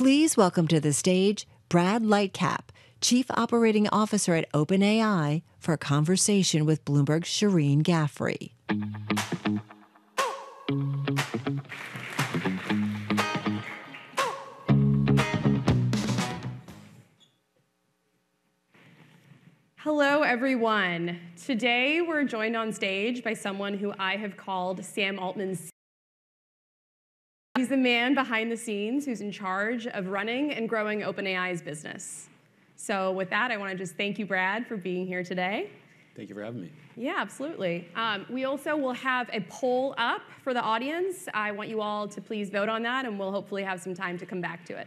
Please welcome to the stage Brad Lightcap, Chief Operating Officer at OpenAI, for a conversation with Bloomberg's Shirin Ghaffary. Hello, everyone. Today, we're joined on stage by someone who I have called Sam Altman's. He's the man behind the scenes who's in charge of running and growing OpenAI's business. So, with that, I want to just thank you, Brad, for being here today. Thank you for having me. Yeah, absolutely. Um, we also will have a poll up for the audience. I want you all to please vote on that, and we'll hopefully have some time to come back to it.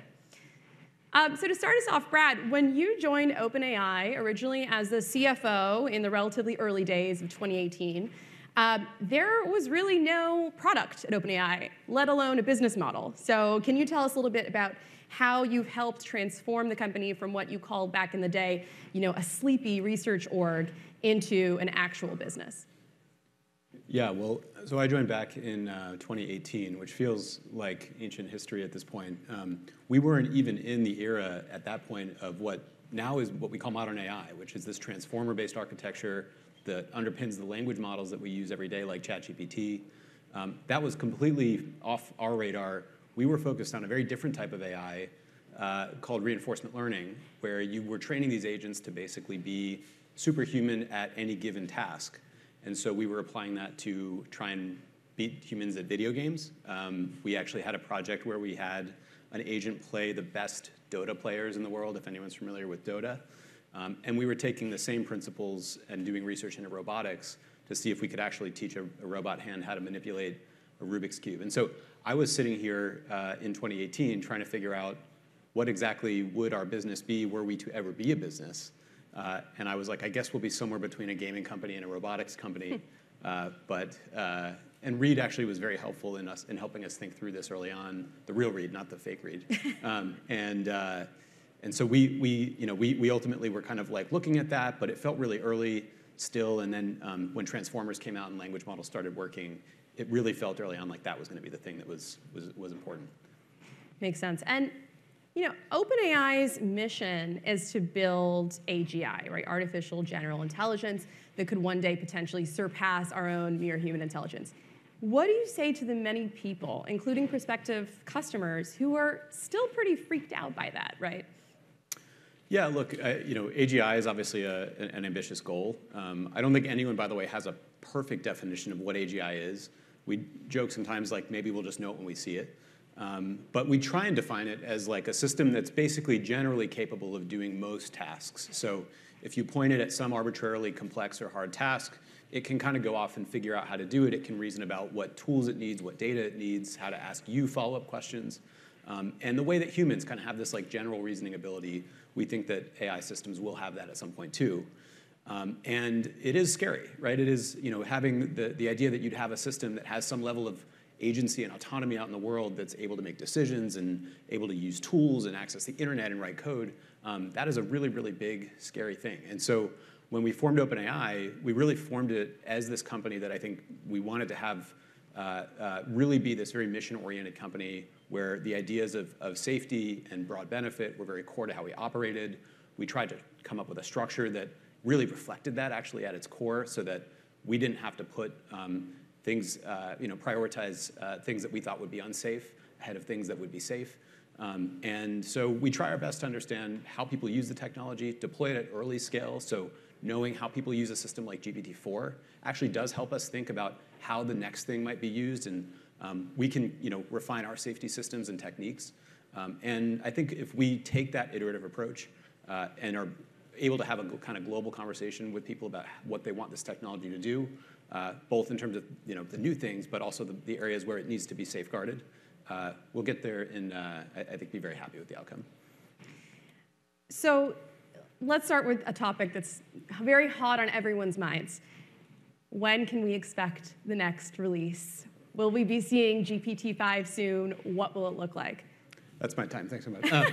Um, so to start us off, Brad, when you joined OpenAI originally as the CFO in the relatively early days of 2018, um, there was really no product at OpenAI, let alone a business model. So can you tell us a little bit about how you've helped transform the company from what you called back in the day, you know, a sleepy research org into an actual business? Yeah, well, so I joined back in uh, 2018, which feels like ancient history at this point. Um, we weren't even in the era at that point of what now is what we call modern AI, which is this transformer-based architecture that underpins the language models that we use every day, like ChatGPT. Um, that was completely off our radar. We were focused on a very different type of AI uh, called reinforcement learning, where you were training these agents to basically be superhuman at any given task. And so we were applying that to try and beat humans at video games. Um, we actually had a project where we had an agent play the best Dota players in the world, if anyone's familiar with Dota. Um, and we were taking the same principles and doing research into robotics to see if we could actually teach a, robot hand how to manipulate a Rubik's Cube. And so I was sitting here uh, in 2018 trying to figure out what exactly would our business be were we to ever be a business. Uh, and I was like, I guess we'll be somewhere between a gaming company and a robotics company. uh, but uh, and Reid actually was very helpful in us in helping us think through this early on. The real Reid, not the fake Reid. And so we you know we we ultimately were kind of like looking at that, but it felt really early still. And then um, when transformers came out and language models started working, it really felt early on like that was going to be the thing that was was was important. Makes sense. And you know, OpenAI's mission is to build AGI, right? Artificial general intelligence that could one day potentially surpass our own mere human intelligence. What do you say to the many people, including prospective customers, who are still pretty freaked out by that, right? Yeah, look, you know, AGI is obviously an ambitious goal. Um, I don't think anyone, by the way, has a perfect definition of what AGI is. We joke sometimes like maybe we'll just know it when we see it. Um, but we try and define it as like a system that's basically generally capable of doing most tasks. So if you point it at some arbitrarily complex or hard task, it can kind of go off and figure out how to do it. It can reason about what tools it needs, what data it needs, how to ask you follow-up questions. Um, and the way that humans kind of have this like general reasoning ability, we think that AI systems will have that at some point too. Um, and it is scary, right? It is, you know, having the, the idea that you'd have a system that has some level of agency and autonomy out in the world that's able to make decisions and able to use tools and access the internet and write code, um, that is a really, really big, scary thing. And so when we formed OpenAI, we really formed it as this company that I think we wanted to have uh, uh, really be this very mission-oriented company where the ideas of, safety and broad benefit were very core to how we operated. We tried to come up with a structure that really reflected that actually at its core so that we didn't have to put um, things, uh, you know, prioritize uh, things that we thought would be unsafe ahead of things that would be safe. Um, and so we try our best to understand how people use the technology, deploy it at early scale. So knowing how people use a system like GPT-4 actually does help us think about how the next thing might be used. And we can, you know, refine our safety systems and techniques. Um, and I think if we take that iterative approach uh, and are able to have a kind of global conversation with people about what they want this technology to do, uh, both in terms of you know, the new things, but also the, areas where it needs to be safeguarded. Uh, we'll get there and I think be very happy with the outcome. So let's start with a topic that's very hot on everyone's minds. When can we expect the next release? Will we be seeing GPT-5 soon? What will it look like? That's my time. Thanks so much. Uh,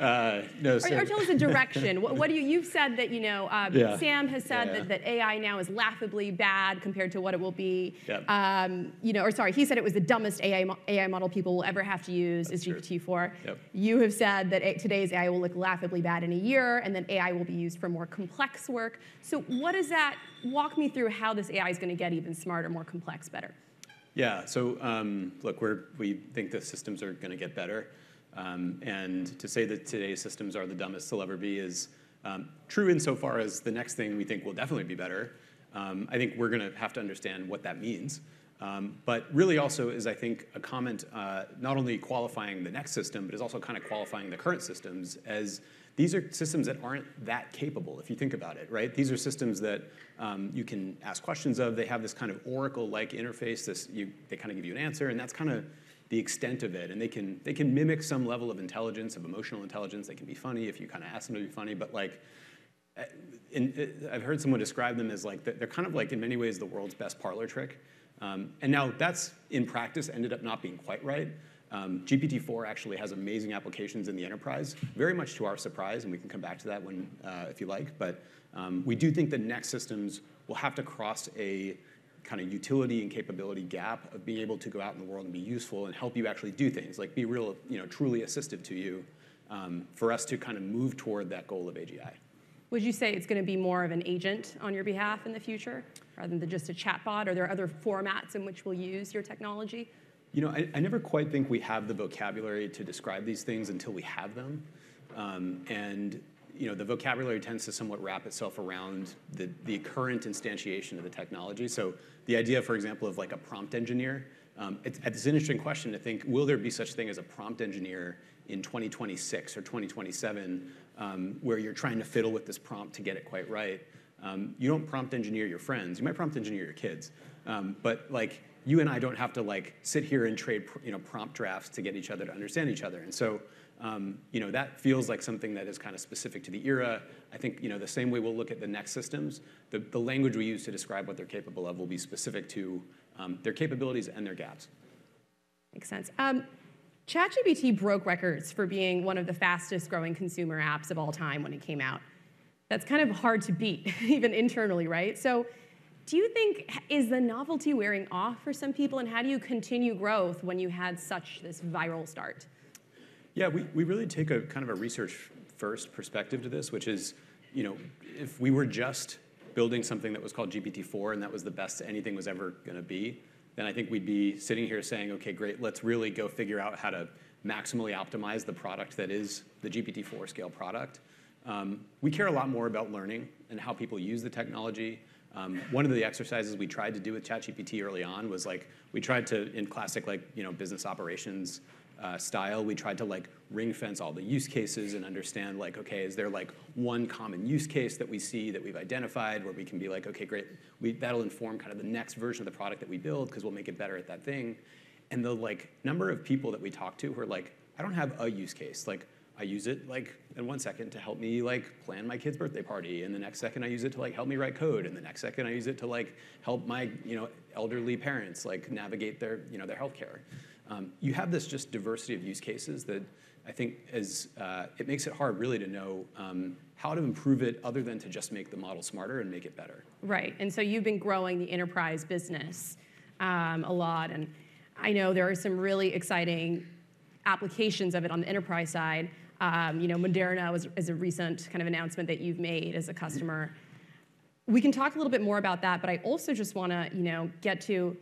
uh, no, so, or, or, tell us a direction. what, what, do you? You've said that you know. Uh, yeah. Sam has said yeah. that, that AI now is laughably bad compared to what it will be. Yep. Um, you know, or sorry, he said it was the dumbest AI, AI model people will ever have to use That's is GPT-4. Yep. You have said that a, today's AI will look laughably bad in a year, and then AI will be used for more complex work. So, what does that? Walk me through how this AI is going to get even smarter, more complex, better. Yeah. So um, look, we're, think the systems are going to get better. Um, and to say that today's systems are the dumbest they'll ever be is um, true insofar as the next thing we think will definitely be better. I think we're going to have to understand what that means. But really also is, I think, a comment uh, not only qualifying the next system, but is also kind of qualifying the current systems as these are systems that aren't that capable, if you think about it, right? These are systems that um, you can ask questions of. They have this kind of Oracle-like interface. This, you, they kind of give you an answer, and that's kind of the extent of it. And they can, they can mimic some level of intelligence, of emotional intelligence. They can be funny if you kind of ask them to be funny, but like, uh, in, uh, I've heard someone describe them as like, they're kind of like, in many ways, the world's best parlor trick. Um, and now that's, in practice, ended up not being quite right. Um, GPT-4 actually has amazing applications in the enterprise, very much to our surprise, and we can come back to that when, uh, if you like. But um, we do think the next systems will have to cross a kind of utility and capability gap of being able to go out in the world and be useful and help you actually do things, like be real, you know, truly assistive to you, um, for us to kind of move toward that goal of AGI. Would you say it's going to be more of an agent on your behalf in the future, rather than just a chatbot? Are there other formats in which we'll use your technology? You know, I, never quite think we have the vocabulary to describe these things until we have them. Um, and you know, the vocabulary tends to somewhat wrap itself around the, current instantiation of the technology. So the idea, for example, of like a prompt engineer, um, it's, an interesting question to think, will there be such thing as a prompt engineer in 2026 or 2027 um, where you're trying to fiddle with this prompt to get it quite right? You don't prompt engineer your friends. You might prompt engineer your kids. But like you and I don't have to like sit here and trade you know prompt drafts to get each other to understand each other. And so um, you know that feels like something that is kind of specific to the era. I think you know the same way we'll look at the next systems. The, the language we use to describe what they're capable of will be specific to um, their capabilities and their gaps. Makes sense. Um, ChatGPT broke records for being one of the fastest growing consumer apps of all time when it came out. That's kind of hard to beat, even internally, right? So do you think, is the novelty wearing off for some people, and how do you continue growth when you had such this viral start? Yeah, we, we really take a kind of a research first perspective to this, which is, you know, if we were just building something that was called GPT-4 and that was the best anything was ever going to be, then I think we'd be sitting here saying, okay, great, let's really go figure out how to maximally optimize the product that is the GPT-4 scale product. Um, we care a lot more about learning and how people use the technology, one of the exercises we tried to do with ChatGPT early on was like we tried to, in classic like you know business operations uh, style, we tried to like ring fence all the use cases and understand like okay, is there like one common use case that we see that we've identified where we can be like okay, great, we, that'll inform kind of the next version of the product that we build because we'll make it better at that thing. And the like number of people that we talk to who are like, I don't have a use case like I use it like in one second to help me like plan my kid's birthday party, and the next second I use it to like help me write code, and the next second I use it to like help my you know elderly parents like navigate their you know their healthcare. Um, you have this just diversity of use cases that I think is uh, it makes it hard really to know um, how to improve it other than to just make the model smarter and make it better. Right, and so you've been growing the enterprise business um, a lot, and I know there are some really exciting applications of it on the enterprise side. Um, you know, Moderna was, is a recent kind of announcement that you've made as a customer. We can talk a little bit more about that, but I also just want to, you know, get to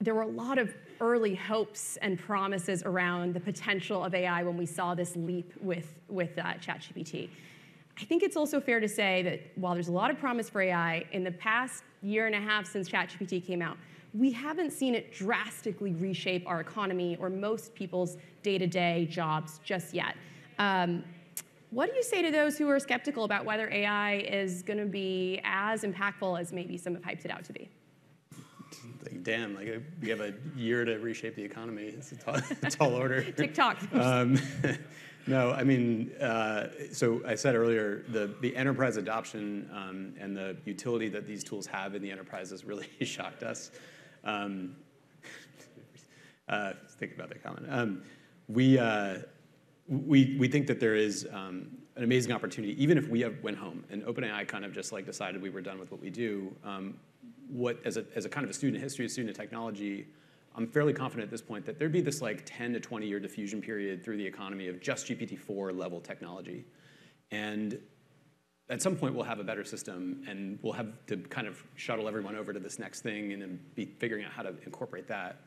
there were a lot of early hopes and promises around the potential of AI when we saw this leap with, with uh, ChatGPT. I think it's also fair to say that while there's a lot of promise for AI, in the past year and a half since ChatGPT came out, we haven't seen it drastically reshape our economy or most people's day to day jobs just yet. Um, what do you say to those who are skeptical about whether AI is going to be as impactful as maybe some have hyped it out to be? Like, damn, like we have a year to reshape the economy. It's a tall, a tall order. TikTok. Um, no, I mean, uh, so I said earlier, the, the enterprise adoption um, and the utility that these tools have in the enterprise has really shocked us. Um, uh, think about that comment. Um, we, uh, we, we think that there is um, an amazing opportunity, even if we went home and OpenAI kind of just like decided we were done with what we do. Um, what as a, as a kind of a student of history, a student of technology, I'm fairly confident at this point that there'd be this like 10 to 20 year diffusion period through the economy of just GPT-4 level technology. And at some point we'll have a better system and we'll have to kind of shuttle everyone over to this next thing and then be figuring out how to incorporate that.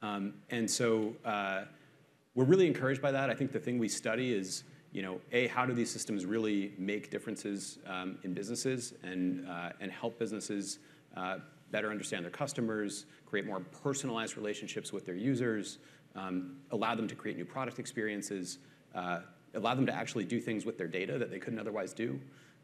Um, and so uh, we're really encouraged by that. I think the thing we study is, you know, A, how do these systems really make differences um, in businesses and, uh, help businesses uh, better understand their customers, create more personalized relationships with their users, um, allow them to create new product experiences, allow them to actually do things with their data that they couldn't otherwise do.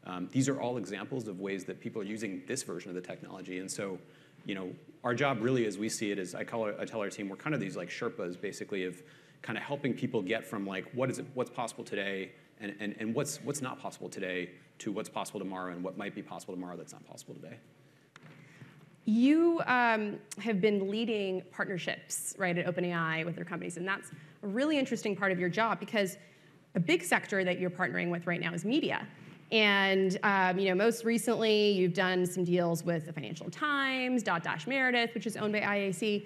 Um, these are all examples of ways that people are using this version of the technology. And so, you know, our job really, as we see it, is I tell our team, we're kind of these like Sherpas, basically, of kind of helping people get from like what is it, what's possible today, and, what's what's not possible today, to what's possible tomorrow, and what might be possible tomorrow that's not possible today. You um, have been leading partnerships, right, at OpenAI with their companies, and that's a really interesting part of your job because a big sector that you're partnering with right now is media. And um, you know, most recently, you've done some deals with the Financial Times, Dotdash Meredith, which is owned by IAC,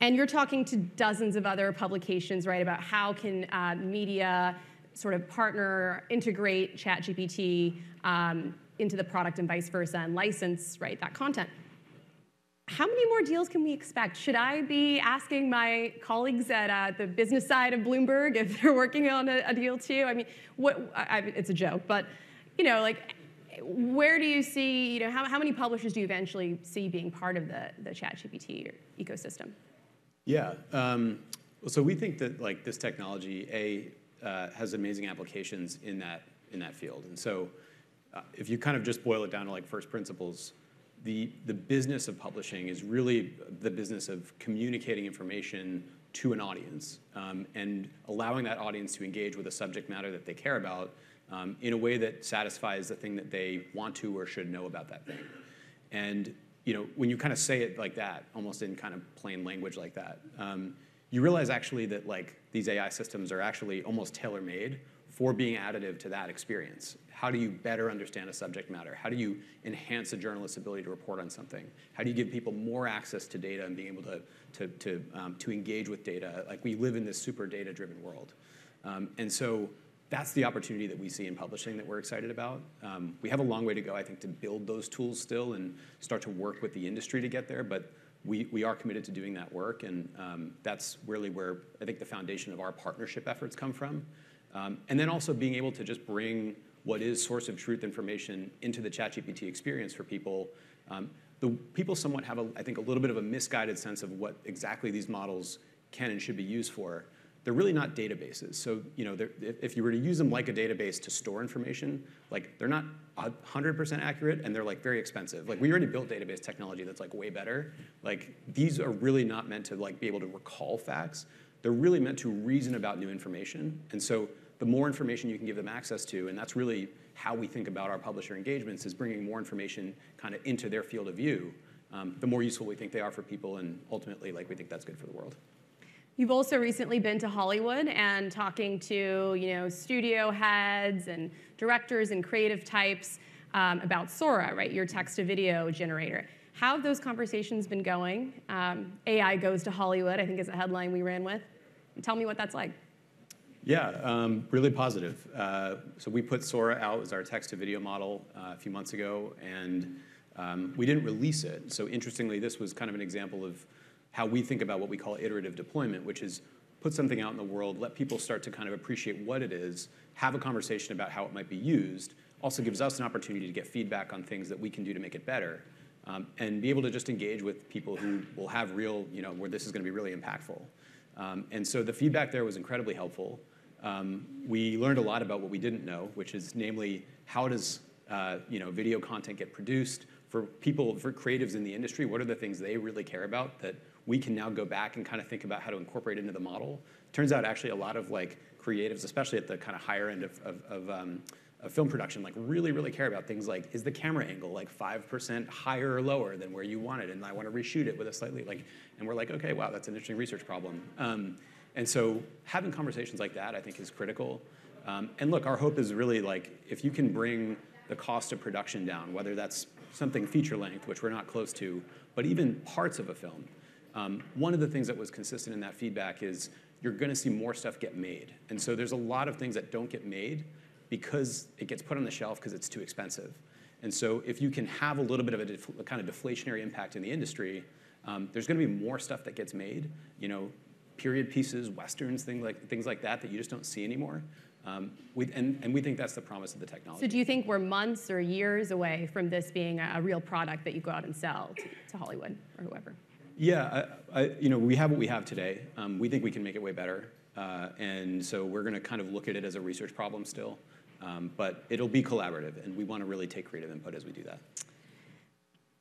and you're talking to dozens of other publications, right, about how can uh, media sort of partner, integrate ChatGPT um, into the product and vice versa, and license, right, that content. How many more deals can we expect? Should I be asking my colleagues at uh, the business side of Bloomberg if they're working on a, a deal too? I mean, what, I, it's a joke, but you know, like, where do you see, you know, how, how many publishers do you eventually see being part of the, the ChatGPT ecosystem? Yeah, um, so we think that like this technology, A, uh, has amazing applications in that, in that field. And so uh, if you kind of just boil it down to like first principles, the, the business of publishing is really the business of communicating information to an audience um, and allowing that audience to engage with a subject matter that they care about in a way that satisfies the thing that they want to or should know about that thing. And you know, when you kind of say it like that, almost in kind of plain language like that, um, you realize actually that like these AI systems are actually almost tailor-made for being additive to that experience. How do you better understand a subject matter? How do you enhance a journalist's ability to report on something? How do you give people more access to data and being able to, to, to, um, engage with data? Like we live in this super data-driven world. Um, and so that's the opportunity that we see in publishing that we're excited about. Um, we have a long way to go, I think, to build those tools still and start to work with the industry to get there. But we, are committed to doing that work, and um, that's really where I think the foundation of our partnership efforts come from. Um, and then also being able to just bring what is source of truth information into the ChatGPT experience for people. The people somewhat have, I think, a little bit of a misguided sense of what exactly these models can and should be used for they're really not databases. So you know, if you were to use them like a database to store information, like they're not 100% accurate and they're like very expensive. Like we already built database technology that's like way better. Like these are really not meant to like be able to recall facts. They're really meant to reason about new information. And so the more information you can give them access to, and that's really how we think about our publisher engagements, is bringing more information kind of into their field of view, um, the more useful we think they are for people, and ultimately, like we think that's good for the world. You've also recently been to Hollywood and talking to you know studio heads and directors and creative types um, about Sora, right? Your text-to-video generator. How have those conversations been going? Um, AI goes to Hollywood, I think is a headline we ran with. Tell me what that's like. Yeah, um, really positive. Uh, so we put Sora out as our text-to-video model uh, a few months ago, and um, we didn't release it. So interestingly, this was kind of an example of how we think about what we call iterative deployment, which is put something out in the world, let people start to kind of appreciate what it is, have a conversation about how it might be used, also gives us an opportunity to get feedback on things that we can do to make it better, um, and be able to just engage with people who will have real, you know, where this is going to be really impactful. Um, and so the feedback there was incredibly helpful. Um, we learned a lot about what we didn't know, which is namely how does uh, you know video content get produced for people, for creatives in the industry. What are the things they really care about that we can now go back and kind of think about how to incorporate into the model. Turns out actually a lot of like creatives, especially at the kind of higher end of, of, of, um, of film production, like really, really care about things like, is the camera angle like 5% higher or lower than where you want it? And I want to reshoot it with a slightly like, and we're like, okay, wow, that's an interesting research problem. Um, And so having conversations like that, I think, is critical. Um, and look, our hope is really like if you can bring the cost of production down, whether that's something feature length, which we're not close to, but even parts of a film. Um, one of the things that was consistent in that feedback is you're going to see more stuff get made. And so there's a lot of things that don't get made because it gets put on the shelf because it's too expensive. And so if you can have a little bit of a, kind of deflationary impact in the industry, um, there's going to be more stuff that gets made. You know, period pieces, westerns, things like things like that that you just don't see anymore. Um, and, we think that's the promise of the technology. So do you think we're months or years away from this being a, real product that you go out and sell to Hollywood or whoever? Yeah, I, I, you know, we have what we have today. Um, we think we can make it way better. Uh, and so we're going to kind of look at it as a research problem still. Um, but it'll be collaborative, and we want to really take creative input as we do that.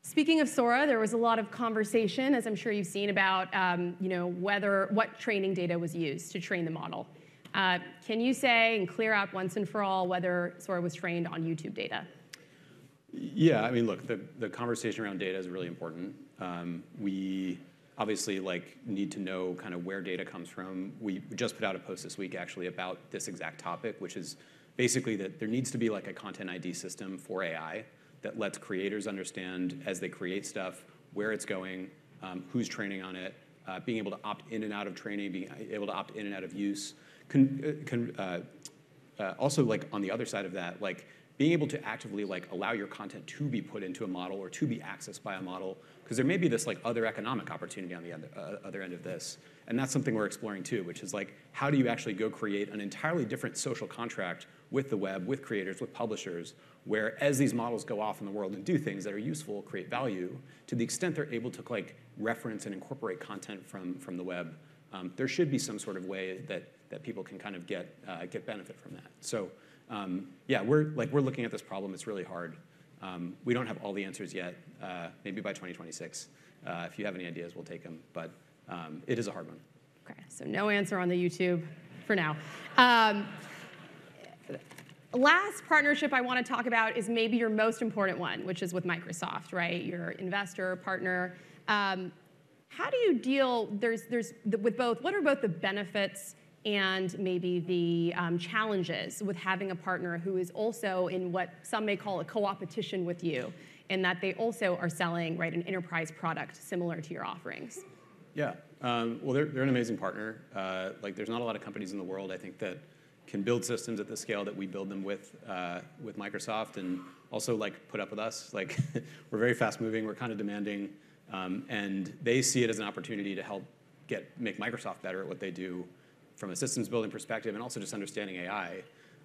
Speaking of Sora, there was a lot of conversation, as I'm sure you've seen, about um, you know whether what training data was used to train the model. Uh, can you say and clear out once and for all whether Sora was trained on YouTube data? Yeah, I mean, look, the conversation around data is really important. Um, we obviously like need to know kind of where data comes from. We just put out a post this week actually about this exact topic, which is basically that there needs to be like a content ID system for AI that lets creators understand as they create stuff where it's going, um, who's training on it, uh, being able to opt in and out of training, being able to opt in and out of use. Uh, uh, also, like on the other side of that, like being able to actively like allow your content to be put into a model or to be accessed by a model because there may be this like other economic opportunity on the other, uh, other end of this. And that's something we're exploring too which is like how do you actually go create an entirely different social contract with the web with creators with publishers where as these models go off in the world and do things that are useful create value to the extent they're able to like reference and incorporate content from from the web um, there should be some sort of way that that people can kind of get uh, get benefit from that. So yeah, we're like we're looking at this problem. It's really hard. Um, we don't have all the answers yet. Uh, maybe by 2026, uh, if you have any ideas, we'll take them. But um, it is a hard one. Okay, so no answer on the YouTube for now. Um, last partnership I want to talk about is maybe your most important one, which is with Microsoft, right? Your investor partner. Um, how do you deal? There's there's with both. What are both the benefits? And maybe the um, challenges with having a partner who is also in what some may call a co-opetition with you, in that they also are selling right an enterprise product similar to your offerings. Yeah, um, well, they're, they're an amazing partner. Uh, like, there's not a lot of companies in the world, I think, that can build systems at the scale that we build them with uh, with Microsoft, and also like put up with us. Like, we're very fast moving, we're kind of demanding, um, and they see it as an opportunity to help get make Microsoft better at what they do from a systems building perspective and also just understanding AI,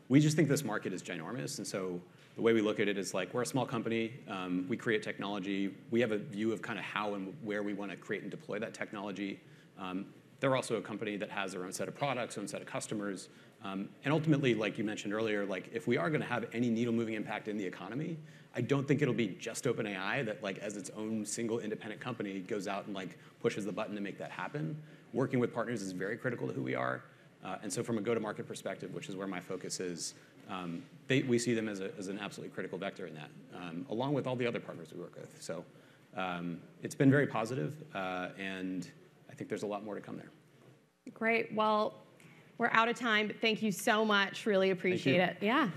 we just think this market is ginormous. And so the way we look at it is like we're a small company. Um, we create technology. We have a view of kind of how and where we want to create and deploy that technology. Um, they're also a company that has their own set of products, own set of customers. Um, and ultimately, like you mentioned earlier, like if we are going to have any needle-moving impact in the economy, I don't think it'll be just OpenAI that, like, as its own single independent company, goes out and like pushes the button to make that happen working with partners is very critical to who we are. Uh, and so from a go-to-market perspective, which is where my focus is, um, we see them as, an absolutely critical vector in that, um, along with all the other partners we work with. So um, it's been very uh, and I think there's a lot more to come there. Great. Well, we're out of time, but thank you so much. Really appreciate it. Yeah.